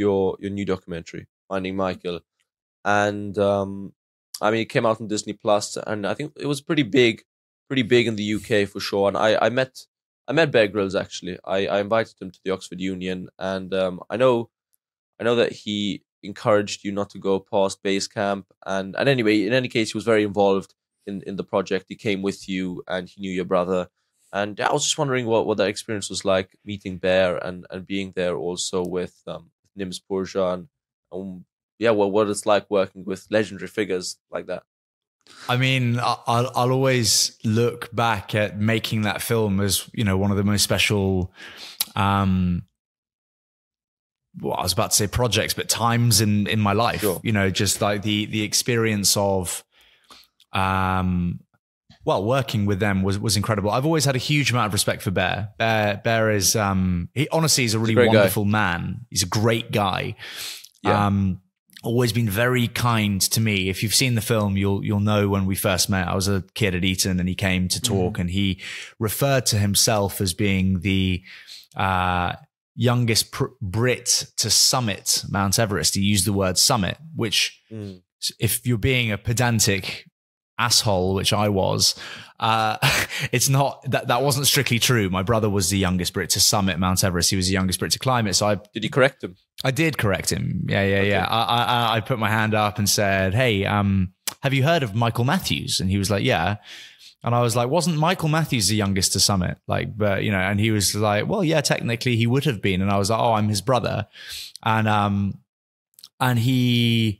your your new documentary, Finding Michael, and um, I mean, it came out on Disney Plus, and I think it was pretty big, pretty big in the UK for sure. And I, I met, I met Bear Grylls actually. I, I invited him to the Oxford Union, and um, I know, I know that he encouraged you not to go past base camp. And and anyway, in any case, he was very involved in in the project. He came with you, and he knew your brother. And I was just wondering what, what that experience was like meeting Bear and, and being there also with um, Nims Purja and, and yeah, well, what it's like working with legendary figures like that. I mean, I'll, I'll always look back at making that film as you know one of the most special. Um, well, I was about to say projects, but times in in my life. Sure. You know, just like the the experience of, um, well, working with them was was incredible. I've always had a huge amount of respect for Bear. Bear Bear is um, he honestly is a really a wonderful guy. man. He's a great guy. Yeah. Um, always been very kind to me. If you've seen the film, you'll you'll know when we first met. I was a kid at Eton, and he came to talk, mm. and he referred to himself as being the uh, youngest pr- Brit to summit Mount Everest. He used the word summit, which, mm. if you're being a pedantic asshole, which I was, uh, it's not that that wasn't strictly true. My brother was the youngest Brit to summit Mount Everest. He was the youngest Brit to climb it. So I did you correct him? I did correct him. Yeah, yeah, okay. yeah. I, I, I put my hand up and said, "Hey, um, have you heard of Michael Matthews?" And he was like, "Yeah." And I was like, wasn't Michael Matthews the youngest to summit? Like, but you know, and he was like, well, yeah, technically he would have been. And I was like, oh, I'm his brother. And, um, and he,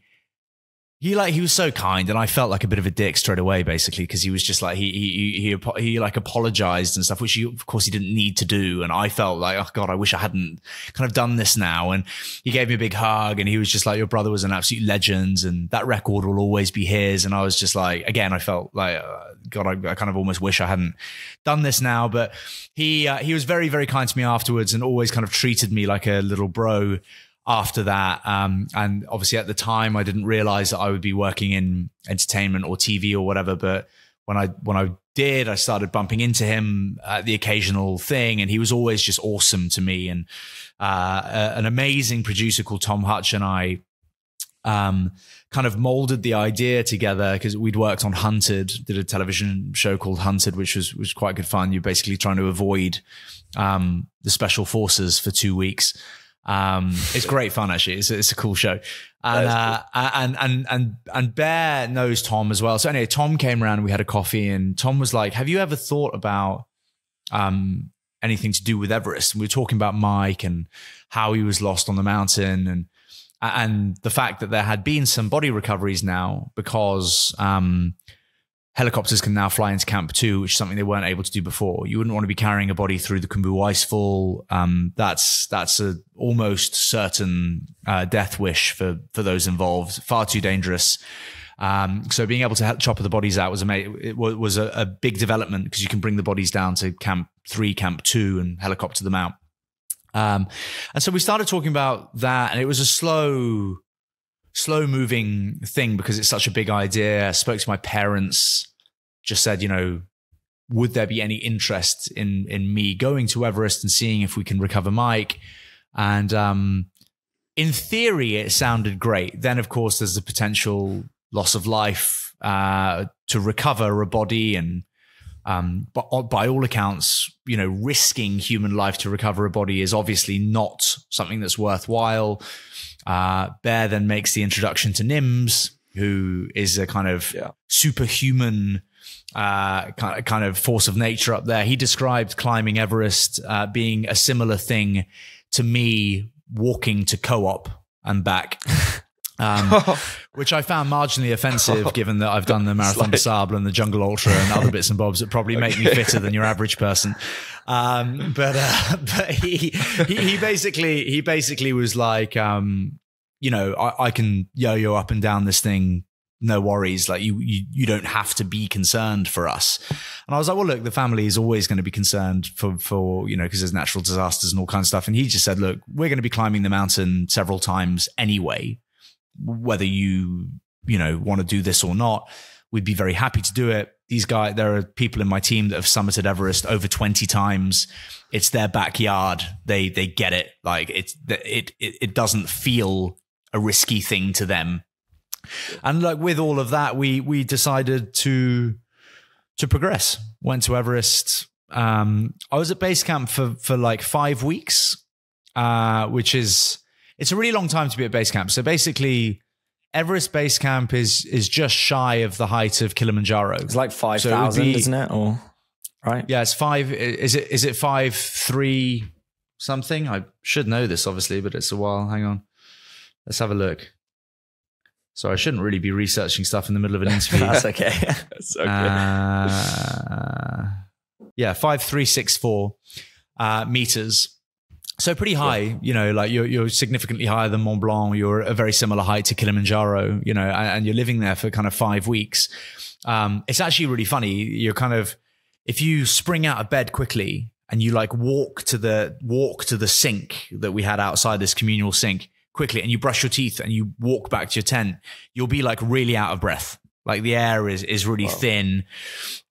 he like he was so kind and i felt like a bit of a dick straight away basically because he was just like he he he he like apologized and stuff which he of course he didn't need to do and i felt like oh god i wish i hadn't kind of done this now and he gave me a big hug and he was just like your brother was an absolute legend and that record will always be his and i was just like again i felt like uh, god I, I, kind of almost wish i hadn't done this now but he uh, he was very very kind to me afterwards and always kind of treated me like a little bro after that. Um, and obviously at the time, I didn't realize that I would be working in entertainment or TV or whatever. But when I when I did, I started bumping into him at the occasional thing, and he was always just awesome to me. And uh, an amazing producer called Tom Hutch and I um, kind of molded the idea together because we'd worked on Hunted, did a television show called Hunted, which was was quite good fun. You're basically trying to avoid um, the special forces for two weeks. Um, it's great fun actually. It's, it's a cool show. And, uh, and, and, and, and Bear knows Tom as well. So anyway, Tom came around we had a coffee and Tom was like, have you ever thought about, um, anything to do with Everest? And we were talking about Mike and how he was lost on the mountain and, and the fact that there had been some body recoveries now because, um, helicopters can now fly into Camp 2, which is something they weren't able to do before. You wouldn't want to be carrying a body through the Khumbu Icefall. Um, that's that's a almost certain uh, death wish for for those involved. Far too dangerous. Um, so being able to chop the bodies out was a was a, a big development because you can bring the bodies down to Camp Three, Camp Two, and helicopter them out. Um, and so we started talking about that, and it was a slow slow moving thing because it's such a big idea. I spoke to my parents, just said, you know, would there be any interest in in me going to Everest and seeing if we can recover Mike? And um, in theory, it sounded great. Then, of course, there's the potential loss of life uh, to recover a body, and um, but by all accounts, you know, risking human life to recover a body is obviously not something that's worthwhile. Uh, Bear then makes the introduction to Nims, who is a kind of yeah. superhuman uh, kind, of, kind of force of nature up there. He described climbing Everest uh, being a similar thing to me walking to co-op and back. Um, which I found marginally offensive, given that I've done the Marathon des Sables and the Jungle Ultra and other bits and bobs that probably make me fitter than your average person. Um, but uh, but he, he, he basically he basically was like, um, you know, I, I can yo-yo up and down this thing no worries. Like you, you, you don't have to be concerned for us. And I was like, well, look, the family is always going to be concerned for, for, you know, cause there's natural disasters and all kinds of stuff. And he just said, look, we're going to be climbing the mountain several times anyway, whether you, you know, want to do this or not. We'd be very happy to do it. These guys, there are people in my team that have summited Everest over 20 times. It's their backyard. They, they get it. Like it's, it, it, it doesn't feel a risky thing to them. And like with all of that, we, we decided to, to progress. Went to Everest. Um, I was at base camp for, for like five weeks, uh, which is, it's a really long time to be at base camp. So basically, Everest Base Camp is is just shy of the height of Kilimanjaro. It's like five thousand, isn't it? Or right? Yeah, it's five. Is it is it five three something? I should know this obviously, but it's a while. Hang on, let's have a look. So I shouldn't really be researching stuff in the middle of an interview. That's okay. That's okay. Uh, yeah, five three six four uh, meters. So pretty high, yeah. you know, like you're you're significantly higher than Mont Blanc. You're a very similar height to Kilimanjaro, you know, and, and you're living there for kind of five weeks. Um, it's actually really funny. You're kind of if you spring out of bed quickly and you like walk to the walk to the sink that we had outside this communal sink quickly, and you brush your teeth and you walk back to your tent, you'll be like really out of breath. Like the air is is really wow. thin,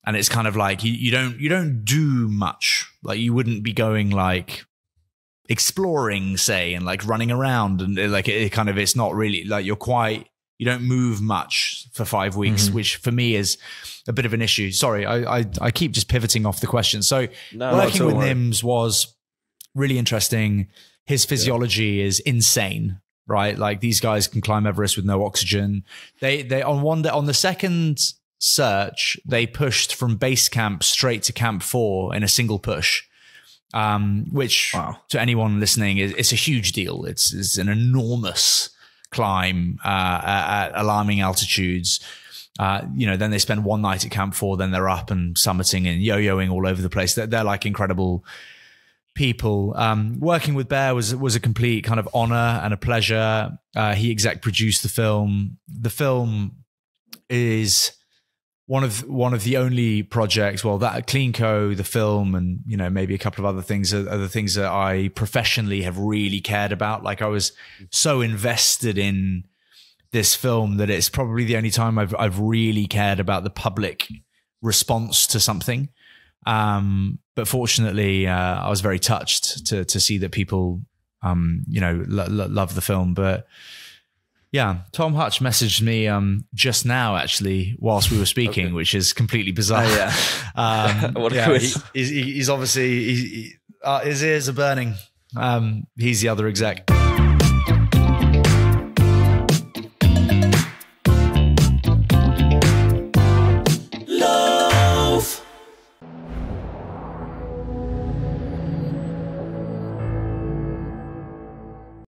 and it's kind of like you, you don't you don't do much. Like you wouldn't be going like exploring, say, and like running around and uh, like it, it, kind of it's not really like you're quite you don't move much for five weeks, mm-hmm. which for me is a bit of an issue. Sorry, I I, I keep just pivoting off the question. So no, working with Nims was really interesting. His physiology yeah. is insane, right? Like these guys can climb Everest with no oxygen. They they on one day on the second search they pushed from base camp straight to camp four in a single push um, which wow. to anyone listening is it's a huge deal. It's, it's an enormous climb uh, at alarming altitudes. Uh, you know, then they spend one night at Camp Four, then they're up and summiting and yo-yoing all over the place. They're, they're like incredible people. Um, working with Bear was was a complete kind of honor and a pleasure. Uh, he exec produced the film. The film is one of one of the only projects well that CleanCo the film and you know maybe a couple of other things are, are, the things that i professionally have really cared about like i was so invested in this film that it's probably the only time i've i've really cared about the public response to something um, but fortunately uh, i was very touched to to see that people um, you know lo- lo- love the film but yeah, Tom Hutch messaged me um, just now, actually, whilst we were speaking, okay. which is completely bizarre. Oh, yeah, um, what a yeah, quiz. He, he's, he's, obviously he, uh, his ears are burning. Um, he's the other exec.